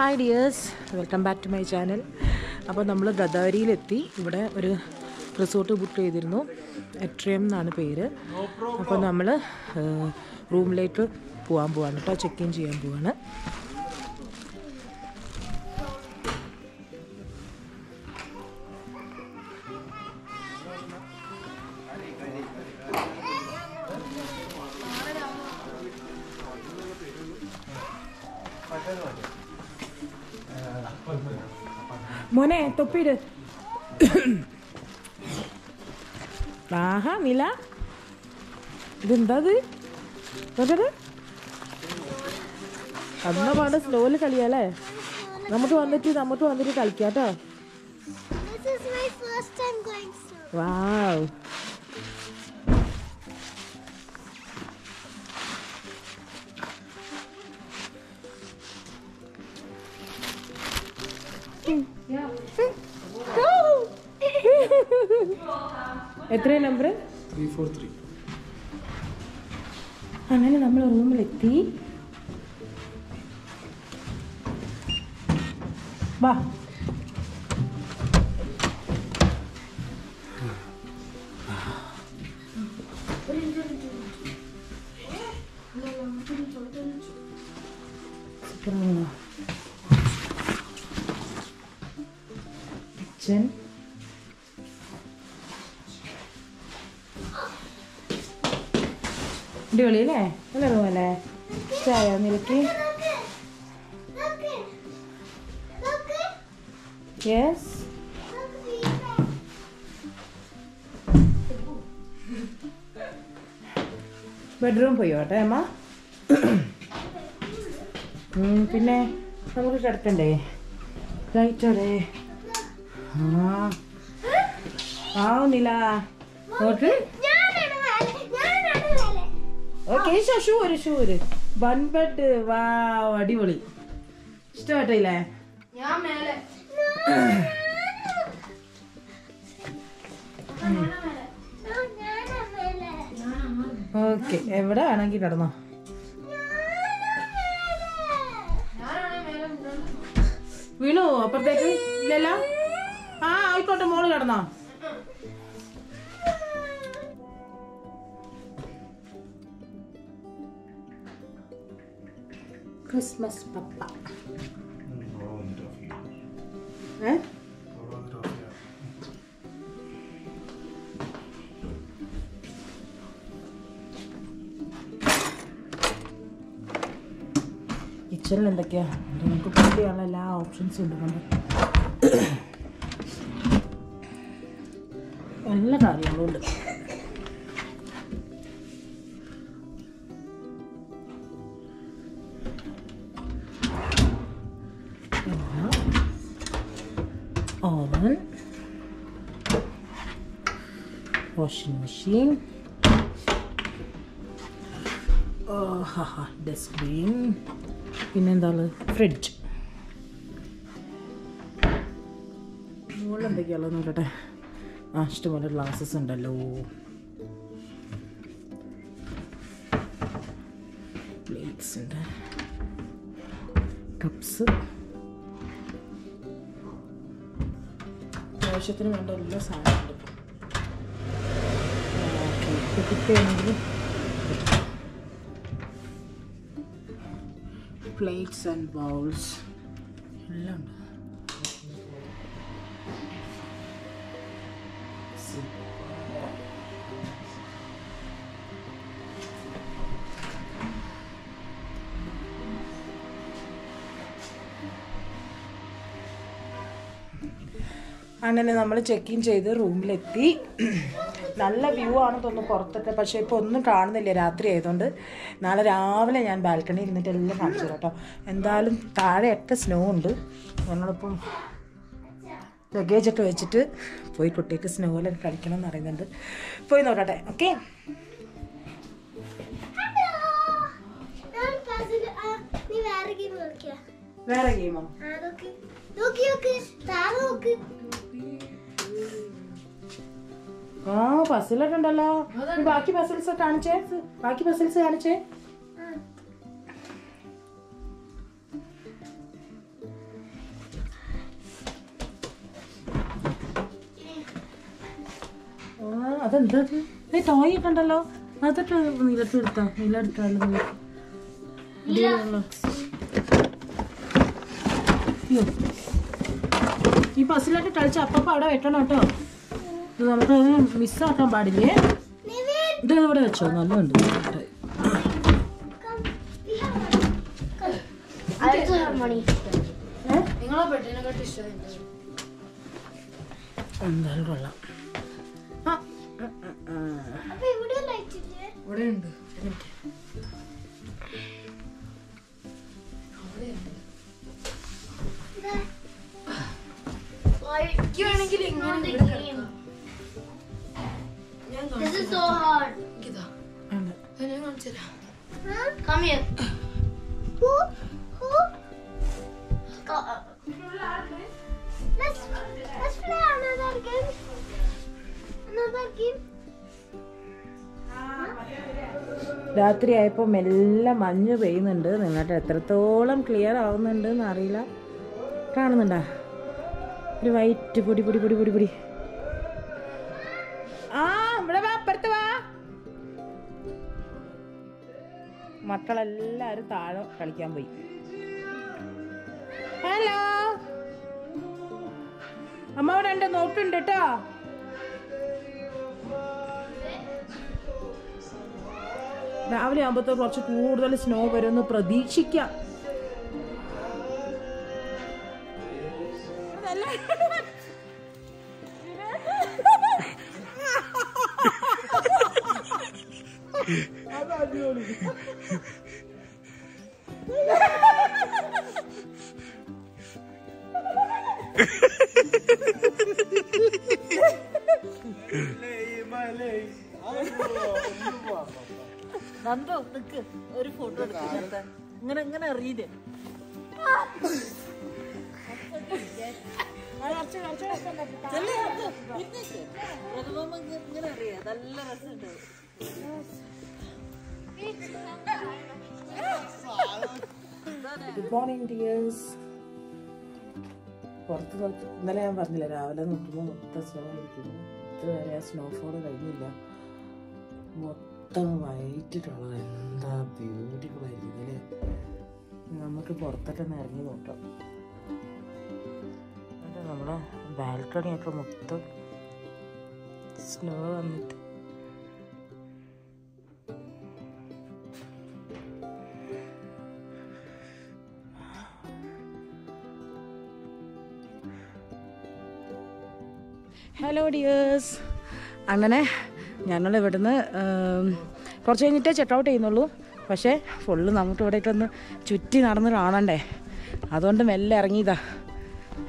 Hi dears welcome back to my channel അപ്പോൾ നമ്മൾ ഗദാരിയിലെത്തി ഇവിടെ ഒരു റിസോർട്ട് ബുക്ക് ചെയ്തിരുന്നു. എട്രിയം എന്നാണ് പേര്. അപ്പോൾ നമ്മൾ റൂമിലേക്ക് പോകാൻ പോവാണ്. കേട്ടോ. ചെക്ക് ഇൻ ചെയ്യാൻ പോവാണ്. മോനെ Pires. ആഹാ നില ഇതെന്താ ഇത് നോക്കട്ടെ അന്ന പാട് സ്ലോയിൽ കളിയാലേ? നമുക്ക് വന്നിട്ട് നമുക്ക് വന്നിട്ട് കളിക്കാം കേട്ടോ വാവ് is എത്ര നമ്പർ ത്രീ ഫോർ ത്രീ അങ്ങനെ നമ്മൾ റൂമിലെത്തി വാ. കിച്ചൻ അടിപൊളിയല്ലേ? നല്ല റൂമല്ലേ. Look it. യെസ് ബെഡ്റൂം പോയോട്ടെ അമ്മ. പിന്നെ നമുക്ക് കിടക്കണ്ടേ? ലൈറ്റോടെ ആ. ആവുന്നില്ല നോക്ക്. ഓക്കെ ഷൂ ഒരു ഷൂ ഒരു വൺ ബെഡ് വാ അടിപൊളി ഇഷ്ടമായിട്ടില്ലേ. ഓക്കെ എവിടെ ആണെങ്കിൽ കിടന്നോ. വീണു അപ്പുറത്തേക്ക് ഇല്ലല്ലോ? ആ ആയിക്കോട്ടെ മോൾ കിടന്നോ. Christmas Papa. ഏ കിച്ചണിൽ എന്തൊക്കെയാ? നമുക്ക് കുക്ക് ചെയ്യാനുള്ള എല്ലാ ഓപ്ഷൻസും ഉണ്ട് കണ്ടോ എല്ലാ കാര്യങ്ങളും ഉണ്ട്. മെഷീൻ ഡസ്റ്റ്ബിൻ പിന്നെന്താണ്? ഫ്രിഡ്ജ് മുകളിൽ എന്തൊക്കെയാണല്ലോ നോക്കട്ടെ. ആ ഇഷ്ടംപോലെ ഗ്ലാസ്സസ് ഉണ്ടല്ലോ. പ്ലേറ്റ്സ് ഉണ്ട്. കപ്സ് ആവശ്യത്തിന് വേണ്ട എല്ലാ സാധനങ്ങളും ഓക്കെ കുട്ടിയാണെങ്കിൽ പ്ലേറ്റ്സ് ആൻഡ് ബൗൾസ് എല്ലാം ഉണ്ട്. അങ്ങനെ നമ്മൾ ചെക്ക് ഇൻ ചെയ്ത് റൂമിലെത്തി നല്ല വ്യൂ ആണെന്ന് തോന്നുന്നു പുറത്തൊക്കെ. പക്ഷേ ഇപ്പോൾ ഒന്നും കാണുന്നില്ല. രാത്രി ആയതുകൊണ്ട് നാളെ രാവിലെ ഞാൻ ബാൽക്കണിയിൽ ഇരുന്നിട്ട് എല്ലാം കാണിച്ചു കേട്ടോ. എന്തായാലും താഴെയൊക്കെ സ്നോ ഉണ്ട്. ഞങ്ങളിപ്പം ലഗേജൊക്കെ വെച്ചിട്ട് പോയി കുട്ടിക്ക് സ്നോയിലൊക്കെ കളിക്കണം എന്ന് പറയുന്നുണ്ട്. പോയി നോക്കട്ടെ. ഓക്കെ വേറെ ഗെയിമോ നോക്ക് നോക്കി. താഴെ നോക്ക്. ബസ്സിലോട്ടുണ്ടല്ലോ ബാക്കി ബസ്സിൽസ് കാണിച്ചേ ബാക്കി ബസ്സിൽസ് കാണിച്ചേ അതെന്ത് ഏ ടോയ് ഒക്കെ ഉണ്ടല്ലോ അതൊക്കെ നീലെടുത്ത് എടുത്തോ നീലെടുത്താലോ അയ്യോ ഈ ബസ്സിലൊക്കെ കളിച്ച അപ്പം അവിടെ വെട്ടണം കേട്ടോ ഇത് നമുക്ക് മിസ്സാക്കാൻ പാടില്ലേ? ഇത് ഇവിടെ വെച്ചോ നല്ലുണ്ട് എന്തായാലും കൊള്ളാം. ഇവിടെ money രാത്രിയായപ്പോൾ മെല്ലെ മഞ്ഞ് പെയ്യുന്നുണ്ട്. നിങ്ങൾക്ക് എത്രത്തോളം ക്ലിയർ ആവുന്നുണ്ട് എന്ന് അറിയില്ല. കാണുന്നുണ്ടാ? ഒരു വൈറ്റ് പൊടി പൊടി പൊടി പൊടി പൊടി. ആ ഇവിടെ വാ അപ്പുറത്ത് വാ. മക്കളെല്ലാരും താഴെ കളിക്കാൻ പോയി. ഹലോ അമ്മ അവിടെ ഉണ്ട് നോട്ടുണ്ട് കേട്ടോ. രാവിലെ ആകുമ്പോഴത്തെ കുറച്ച് കൂടുതൽ സ്നോ വരുമെന്ന് പ്രതീക്ഷിക്കാം. നന്ദു നിക്ക്. ഒരു ഫോട്ടോ എടുത്ത് ഇങ്ങനെ ഇങ്ങനെ അറിയാം. നല്ല രസമുണ്ട് ഗുഡ് മോർണിംഗ് ഡിയേഴ്സ് പുറത്ത് നോക്കി ഇന്നലെ ഞാൻ പറഞ്ഞില്ല രാവിലെ നോക്കുമ്പോൾ മൊത്തം സ്നോ ഇരിക്കുന്നു ഇതുവരെ ആ സ്നോഫോൾ കഴിഞ്ഞില്ല. മൊത്തം വൈറ്റ് കളർ എന്താ ബ്യൂട്ടിഫുൾ ആയിരിക്കും അല്ലേ? നമുക്ക് പുറത്തൊക്കെ ഇറങ്ങി നോക്കാം. നമ്മുടെ ബാൽക്കണിയൊക്കെ മൊത്തം സ്നോ വന്നിട്ട്. ഹലോ ഡിയേഴ്സ് അങ്ങനെ ഞങ്ങൾ ഇവിടുന്ന് കുറച്ച് കഴിഞ്ഞിട്ടേ ചെക്ക് ഔട്ട് ചെയ്യുന്നുള്ളൂ. പക്ഷേ ഫുള്ള് നമുക്ക് ഇവിടേക്കൊന്ന് ചുറ്റി നടന്ന് കാണണ്ടേ? അതുകൊണ്ട് മെല്ലെ ഇറങ്ങിയതാ.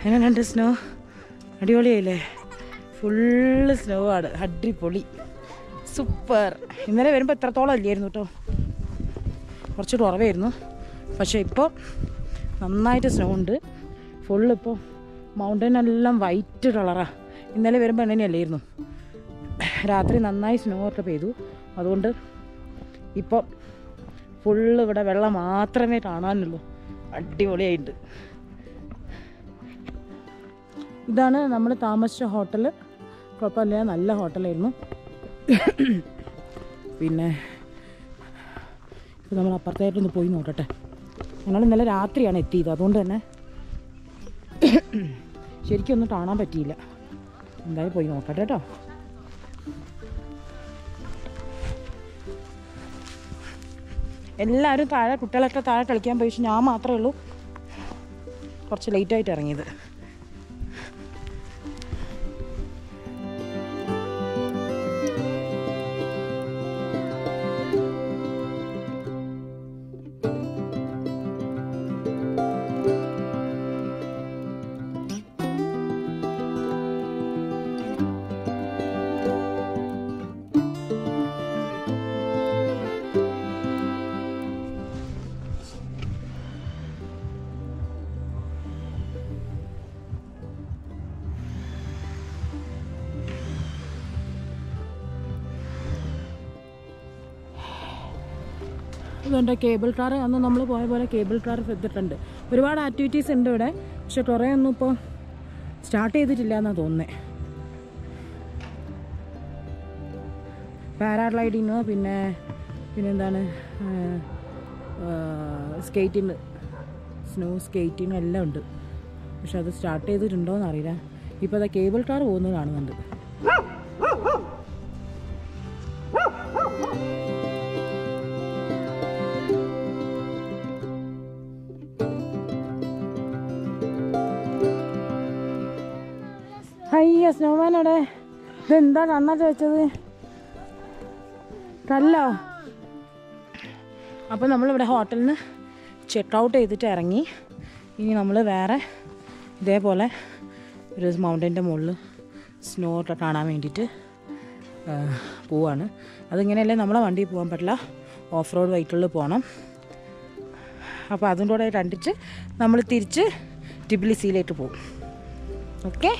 എങ്ങനെയുണ്ട് സ്നോ അടിപൊളിയായില്ലേ? ഫുള്ള് സ്നോ ആണ്. അടിപൊളി. സൂപ്പർ ഇന്നലെ വരുമ്പോൾ എത്രത്തോളം ഇല്ലായിരുന്നു കേട്ടോ കുറച്ചുകൂടെ കുറവായിരുന്നു. പക്ഷേ ഇപ്പോൾ നന്നായിട്ട് സ്നോ ഉണ്ട്. ഫുള്ള് ഇപ്പോൾ മൗണ്ടൻ എല്ലാം വൈറ്റ് കളറാണ് ഇന്നലെ വരുമ്പോൾ അങ്ങനെയല്ലായിരുന്നു. രാത്രി നന്നായി സ്നോ ഒക്കെ പെയ്തു. അതുകൊണ്ട് ഇപ്പോൾ ഫുള്ള് ഇവിടെ വെള്ളം മാത്രമേ കാണാനുള്ളൂ. അടിപൊളിയായിട്ട് ഇതാണ് നമ്മൾ താമസിച്ച ഹോട്ടൽ കുഴപ്പമില്ല നല്ല ഹോട്ടലായിരുന്നു പിന്നെ ഇപ്പോൾ നമ്മൾ അപ്പുറത്തായിട്ടൊന്ന് പോയി നോക്കട്ടെ. ഞങ്ങൾ ഇന്നലെ രാത്രിയാണ് എത്തിയത്. അതുകൊണ്ട് തന്നെ ശരിക്കും ഒന്നും കാണാൻ പറ്റിയില്ല. എന്തായാലും പോയി നോക്കട്ടെ കേട്ടോ. എല്ലാവരും താഴെ കുട്ടികളൊക്കെ താഴെ കളിക്കാൻ പോയി പക്ഷെ ഞാൻ മാത്രമേ ഉള്ളൂ. കുറച്ച് ലേറ്റായിട്ട് ഇറങ്ങിയത്. ഇതുണ്ട് കേബിൾ കാർ അന്ന് നമ്മൾ പോയ പോലെ കേബിൾ കാർ എടുത്തിട്ടുണ്ട്. ഒരുപാട് ആക്ടിവിറ്റീസ് ഉണ്ട് ഇവിടെ. പക്ഷെ കുറേ ഒന്നും ഇപ്പോൾ സ്റ്റാർട്ട് ചെയ്തിട്ടില്ല എന്നാണ് തോന്നുന്നത് പാരാഗ്ലൈഡിങ് പിന്നെ പിന്നെന്താണ് സ്കേറ്റിങ് സ്നോ സ്കേറ്റിംഗ് എല്ലാം ഉണ്ട്. പക്ഷെ അത് സ്റ്റാർട്ട് ചെയ്തിട്ടുണ്ടോ എന്ന് അറിയില്ല ഇപ്പോൾ അത് കേബിൾ കാർ പോകുന്നത് കാണുന്നുണ്ട്. അവിടെ ഇതെന്താ കണ്ണാട്ട് വെച്ചത് കല്ലോ? അപ്പോൾ നമ്മളിവിടെ ഹോട്ടലിൽ നിന്ന് ചെക്ക് ഔട്ട് ചെയ്തിട്ട് ഇറങ്ങി. ഇനി നമ്മൾ വേറെ ഇതേപോലെ ഒരു മൗണ്ടന്റെ മുകളിൽ സ്നോ ഒക്കെ കാണാൻ വേണ്ടിയിട്ട് പോവാണ്. അതിങ്ങനെയല്ലേ നമ്മളെ വണ്ടിയിൽ പോകാൻ പറ്റില്ല. ഓഫ് റോഡ് വൈറ്റുള്ളിൽ പോകണം അപ്പോൾ അതും കൂടെ കണ്ടിട്ട് നമ്മൾ തിരിച്ച് ടിബിലിസിയിലേക്ക് പോകും. ഓക്കെ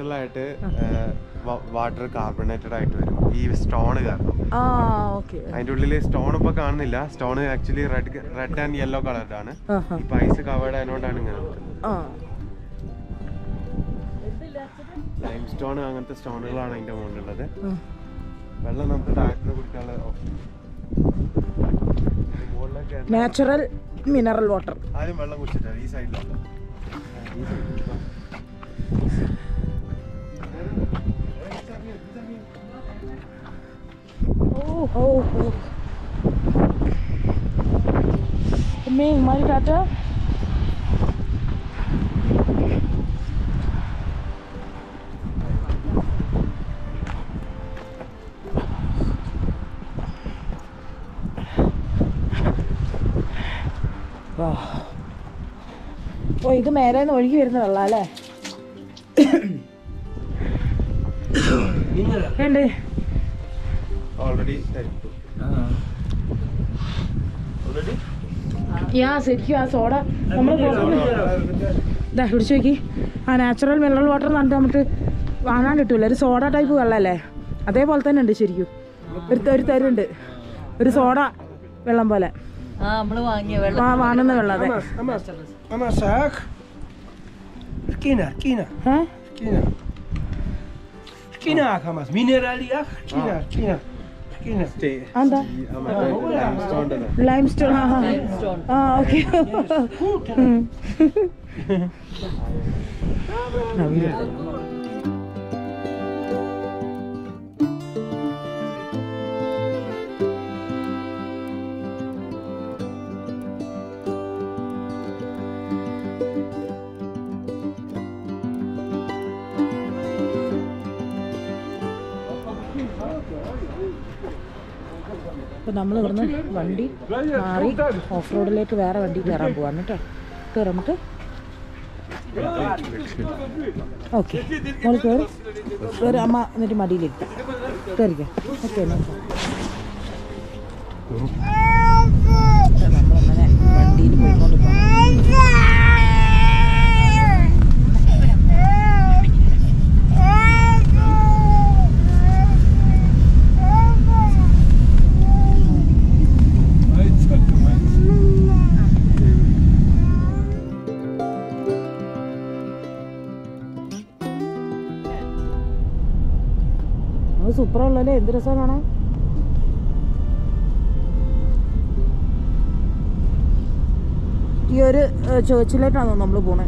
നാച്ചുറൽ ആയിട്ട് വാട്ടർ കാർബണേറ്റഡ് ആയിട്ട് വരും. ഈ സ്റ്റോൺ കാരണം. അതിന്റെ ഉള്ളിൽ സ്റ്റോൺ ഇപ്പൊ കാണുന്നില്ല. Stone actually red red and yellow coloured ആണ്. ഇപ്പൊ ഐസ് കവേർഡ് ആയതുകൊണ്ടാണ് ഇങ്ങനെ ലൈം സ്റ്റോൺ അങ്ങനത്തെ സ്റ്റോണുകളാണ് അതിന്റെ മുകളിലുള്ളത്. വെള്ളം നമുക്ക് ടാക്ടർ കുടിക്കാനുള്ള നാച്ചുറൽ മിനറൽ വാട്ടർ ആദ്യം വെള്ളം കുടിച്ചിട്ടാണ് ഈ സൈഡിലാണ് അമ്മേ ഇമാരി കാറ്റ. ഓ ഇത് മേലെ നിന്ന് ഒഴുകി വരുന്ന വെള്ളം അല്ലേ ഉണ്ട് ഓൾറെഡി ഓൾറെഡി യാ ശരിക്കും ആ സോഡ നമ്മൾ ഇതാ പിടിച്ചു നോക്കി. ആ നാച്ചുറൽ മിനറൽ വാട്ടർ എന്ന് പറഞ്ഞിട്ട് നമുക്ക് വാങ്ങാൻ കിട്ടൂല. ഒരു സോഡ ടൈപ്പ് വെള്ളമല്ലേ അതേപോലെ തന്നെ ഉണ്ട് ശരിക്കും. ഒരു ഒരു തരുണ്ട്. ഒരു സോഡ വെള്ളം പോലെ. ആ നമ്മൾ വാങ്ങിയ വെള്ളം. ആ വാങ്ങുന്ന വെള്ളം അതെ. Mama skina, skina. Skina. എന്താ ആ മറ്റേ അപ്പോൾ നമ്മൾ ഇവിടുന്ന് വണ്ടി മാറി ഓഫ് റോഡിലേക്ക് വേറെ വണ്ടി കയറാൻ പോവാണ് കേട്ടോ. കയറാം നമുക്ക്. ഓക്കെ മോൾ കയറി കയറി അമ്മ എന്നിട്ട് മടിയിലേക്ക് കയറിക്കാം ഓക്കെ നമ്മളങ്ങനെ വണ്ടിയിൽ പോയിക്കൊണ്ട് പോകാം അത് സൂപ്പറുള്ളല്ലേ എന്ത് രസമാണ് കാണാൻ? ഈ ഒരു ചേർച്ചിലേക്കാണോ നമ്മൾ പോണേ?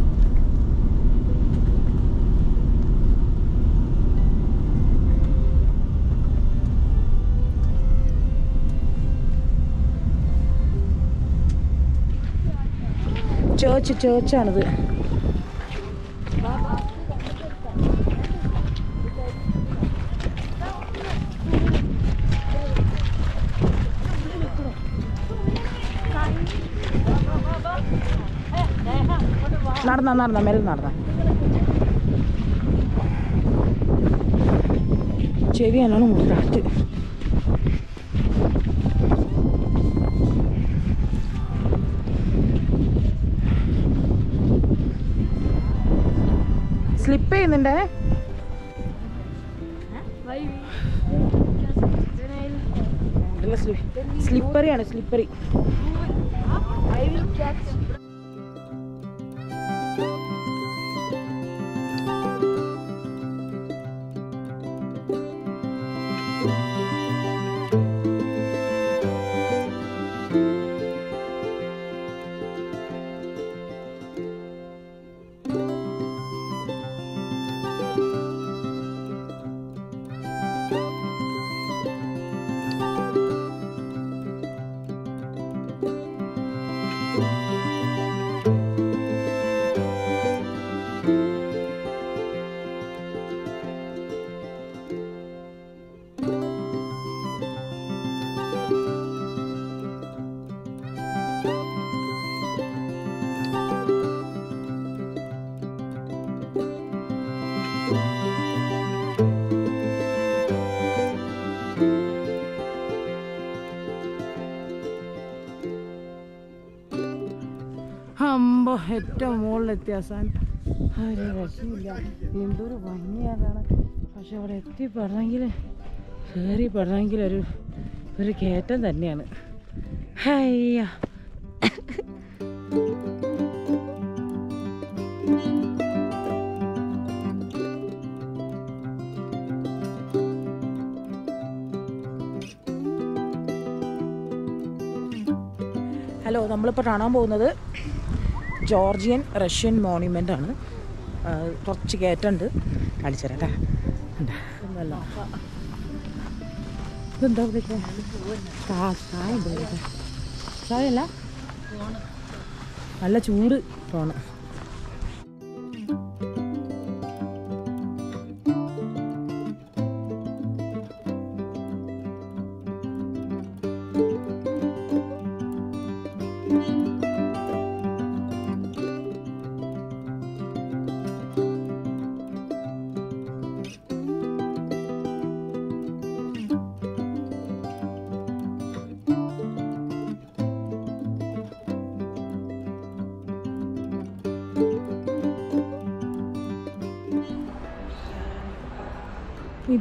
ചേർച്ച് ചേർച്ചാണിത്. നടന്ന നടന്ന മേലെ നടന്ന. ചെവി നല്ലോണം മുട്ടാറ്റ് സ്ലിപ്പ് ചെയ്യുന്നുണ്ടേ? സ്ലിപ്പറിയാണ് സ്ലിപ്പറി അമ്പോ ഏറ്റവും മുകളിലെത്തിയ അവസാനം. ഒരു രക്ഷയില്ല. എന്തൊരു ഭംഗിയാണ് പക്ഷെ അവിടെ എത്തിപ്പെടണമെങ്കിൽ കയറിപ്പെടണമെങ്കിൽ ഒരു ഒരു കയറ്റം തന്നെയാണ്. ഹയ്യ. ഹലോ നമ്മളിപ്പോൾ കാണാൻ പോകുന്നത് ജോർജിയൻ റഷ്യൻ മോണ്യുമെന്റ് ആണ് കുറച്ച് കയറ്റുണ്ട്. കാണിച്ചു തരാം കേട്ടോ ഉണ്ട് നല്ല ചൂട് ഫോണ്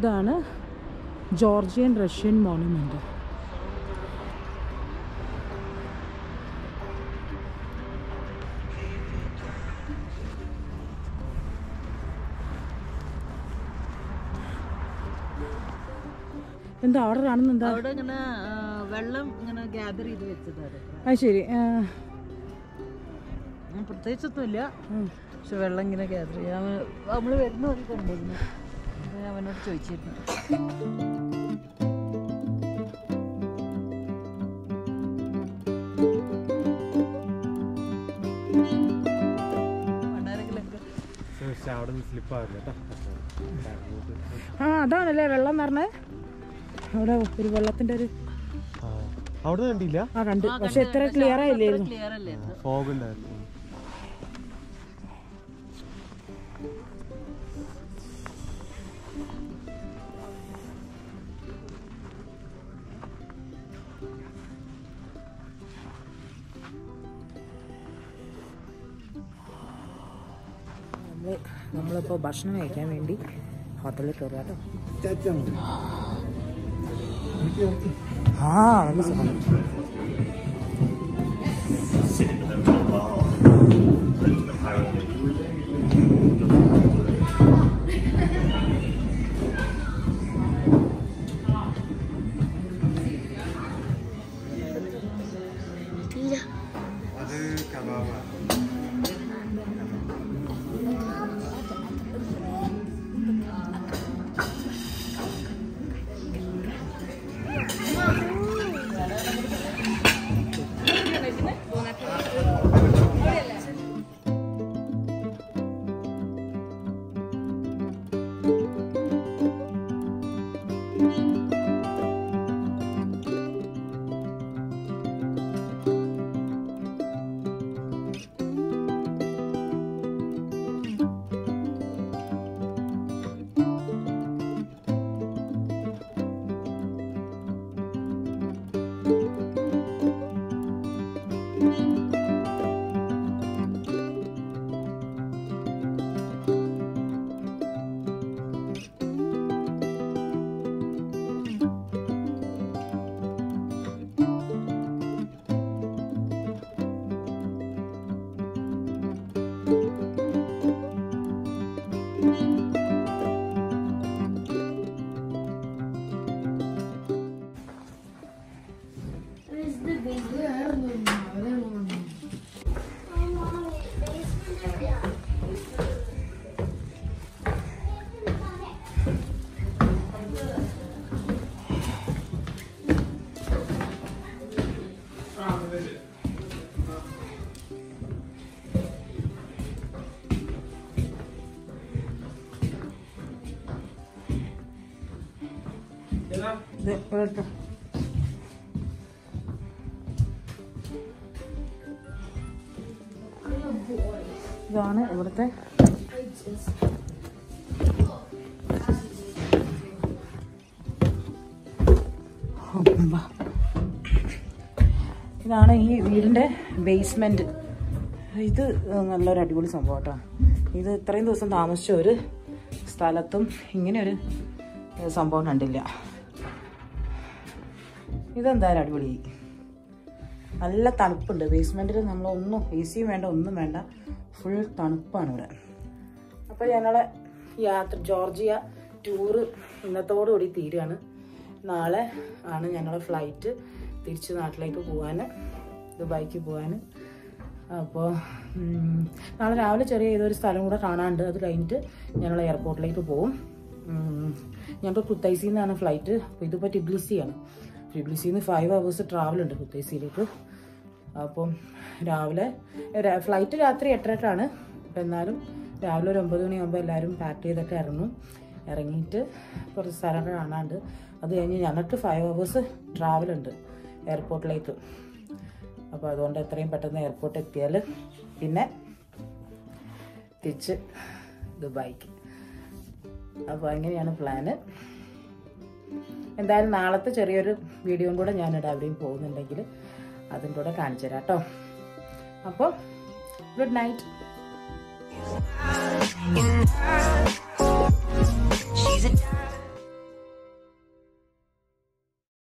ഇതാണ് ജോർജിയൻ റഷ്യൻ മോണുമെന്റ് എന്താ ഓർഡർ എന്താ? അവിടെ ഇങ്ങനെ ആ, വെള്ളം ഇങ്ങനെ ഗ്യാദർ ചെയ്ത് വെച്ചതാണ്. അത് ശരി പ്രത്യേകിച്ചൊന്നുമില്ല. പക്ഷെ വെള്ളം ഇങ്ങനെ ഗ്യാദർ ചെയ്യാൻ നമ്മൾ വരുന്ന വഴി ഞാൻ അവനോട് ചോദിച്ചിരുന്നു. ആ അതാണല്ലേ വെള്ളം നിറഞ്ഞത് അവിടെ ഒരു വെള്ളത്തിന്റെ ഒരു അവിടെ കണ്ടില്ല? ആ കണ്ടു. പക്ഷെ എത്ര ക്ലിയർ ആയില്ലായിരുന്നു നമ്മളിപ്പോൾ ഭക്ഷണം കഴിക്കാൻ വേണ്ടി ഹോട്ടലിൽ കയറുക കേട്ടോ ആ നല്ല സുഖം. അത് ഇത് ഇട്ടോ. ഇതാണ് ഇവിടുത്തെ. ഇതാണ് ഈ വീടിന്റെ ബേസ്മെന്റ് ഇത് നല്ലൊരു അടിപൊളി സംഭവം കേട്ടോ ഇത് ഇത്രയും ദിവസം താമസിച്ച ഒരു സ്ഥലത്തും ഇങ്ങനെ ഒരു സംഭവം കണ്ടില്ല ഇതെന്തായാലും അടിപൊളി നല്ല തണുപ്പുണ്ട്. ബേസ്മെന്റിൽ നമ്മളൊന്നും എ സിയും വേണ്ട ഒന്നും വേണ്ട. ഫുൾ തണുപ്പാണ് ഇവിടെ. അപ്പോൾ ഞങ്ങളെ യാത്ര ജോർജിയ ടൂറ് ഇന്നത്തോടുകൂടി തീരുകയാണ് നാളെ ആണ് ഞങ്ങളുടെ ഫ്ലൈറ്റ് തിരിച്ച് നാട്ടിലേക്ക് പോകാൻ ദുബായിക്ക് പോകാൻ അപ്പോൾ നാളെ രാവിലെ ചെറിയ ഏതൊരു സ്ഥലം കൂടെ കാണാണ്ട് അത് കഴിഞ്ഞിട്ട് ഞങ്ങൾ എയർപോർട്ടിലേക്ക് പോകും. ഞങ്ങൾക്ക് കുത്തൈസിൽ നിന്നാണ് ഫ്ലൈറ്റ് അപ്പോൾ ഇതിപ്പോൾ ടിബ്ലിസിയാണ് ടിബ്ലിസിയിൽ നിന്ന് ഫൈവ് അവേഴ്സ് ട്രാവൽ ഉണ്ട് കുത്തേസിയിലേക്ക് അപ്പം രാവിലെ ഫ്ലൈറ്റ് രാത്രി എട്ടരക്കാണ്. അപ്പം എന്നാലും രാവിലെ ഒരു ഒമ്പത് മണിയാകുമ്പോൾ എല്ലാവരും പാക്ക് ചെയ്തൊക്കെ ഇറങ്ങും. ഇറങ്ങിയിട്ട് കുറച്ച് സ്ഥലങ്ങൾ കാണാണ്ട്. അത് കഴിഞ്ഞ് ഞങ്ങൾക്ക് ഫൈവ് അവേഴ്സ് ട്രാവൽ ഉണ്ട് എയർപോർട്ടിലേക്ക് അപ്പോൾ അതുകൊണ്ട് എത്രയും പെട്ടെന്ന് എയർപോർട്ട് എത്തിയാൽ പിന്നെ തിരിച്ച് ദുബായിക്ക്. അപ്പോൾ അങ്ങനെയാണ് പ്ലാന് എന്തായാലും നാളത്തെ ചെറിയൊരു വീഡിയോയും കൂടെ ഞാൻ ഇടാം എവിടെയും പോകുന്നുണ്ടെങ്കിൽ അതും കൂടെ കാണിച്ചു തരാം കേട്ടോ. അപ്പോൾ ഗുഡ് നൈറ്റ് She's a